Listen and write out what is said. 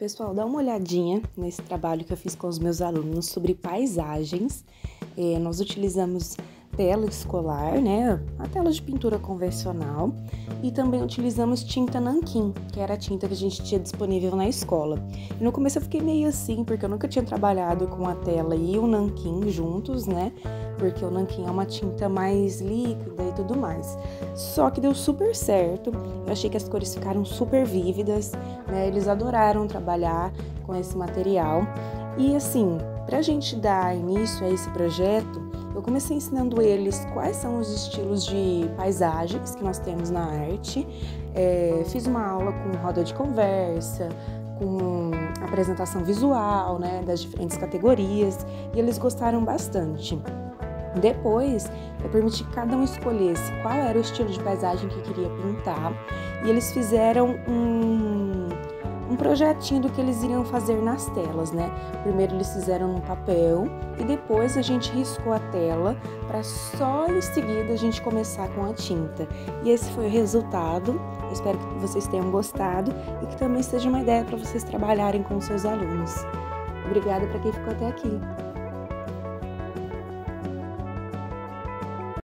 Pessoal, dá uma olhadinha nesse trabalho que eu fiz com os meus alunos sobre paisagens. É, nós utilizamos tela escolar, né? A tela de pintura convencional. E também utilizamos tinta nanquim, que era a tinta que a gente tinha disponível na escola. E no começo eu fiquei meio assim, porque eu nunca tinha trabalhado com a tela e o nanquim juntos, né? Porque o nanquim é uma tinta mais líquida e tudo mais. Só que deu super certo. Eu achei que as cores ficaram super vívidas, né? Eles adoraram trabalhar com esse material. E assim, para a gente dar início a esse projeto, eu comecei ensinando eles quais são os estilos de paisagens que nós temos na arte. É, fiz uma aula com roda de conversa, com apresentação visual, né, das diferentes categorias, e eles gostaram bastante. Depois, eu permiti que cada um escolhesse qual era o estilo de paisagem que queria pintar, e eles fizeram um um projetinho do que eles iriam fazer nas telas, né? Primeiro eles fizeram no papel e depois a gente riscou a tela para só em seguida a gente começar com a tinta. E esse foi o resultado. Eu espero que vocês tenham gostado e que também seja uma ideia para vocês trabalharem com seus alunos. Obrigada para quem ficou até aqui.